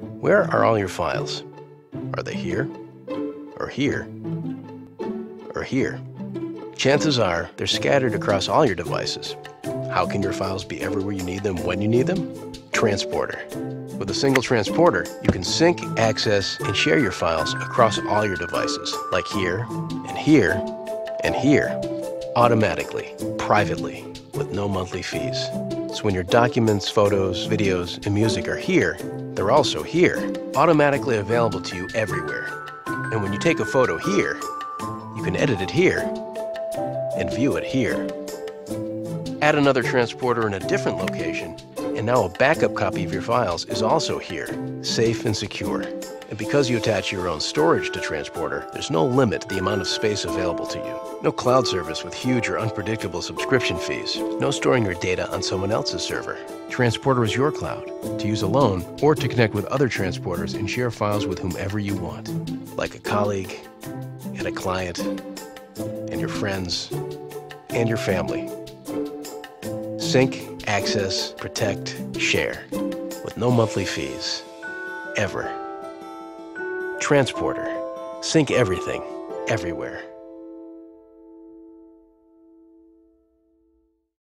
Where are all your files? Are they here? Or here? Or here? Chances are they're scattered across all your devices. How can your files be everywhere you need them when you need them? Transporter. With a single transporter, you can sync, access, and share your files across all your devices, like here, and here, and here, automatically, privately, with no monthly fees. So when your documents, photos, videos, and music are here, they're also here, automatically available to you everywhere. And when you take a photo here, you can edit it here and view it here. Add another transporter in a different location, and now a backup copy of your files is also here, safe and secure. And because you attach your own storage to Transporter, there's no limit to the amount of space available to you. No cloud service with huge or unpredictable subscription fees. No storing your data on someone else's server. Transporter is your cloud, to use alone or to connect with other transporters and share files with whomever you want, like a colleague, and a client, and your friends, and your family. Sync, access, protect, share, with no monthly fees. Ever. Transporter. Sync everything, everywhere.